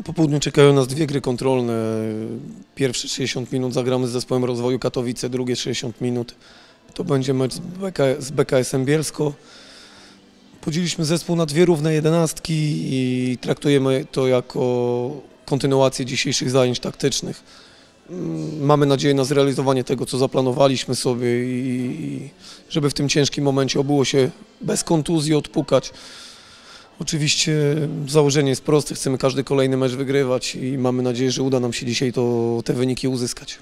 Na popołudniu czekają nas dwie gry kontrolne. Pierwsze 60 minut zagramy z zespołem rozwoju Katowice, drugie 60 minut to będzie mecz z, BK, z BKS-em Bielsko. Podzieliliśmy zespół na dwie równe jedenastki i traktujemy to jako kontynuację dzisiejszych zajęć taktycznych. Mm, Mamy nadzieję na zrealizowanie tego, co zaplanowaliśmy sobie i żeby w tym ciężkim momencie obyło się bez kontuzji odpukać. Oczywiście założenie jest proste, chcemy każdy kolejny mecz wygrywać i mamy nadzieję, że uda nam się dzisiaj to, te wyniki uzyskać.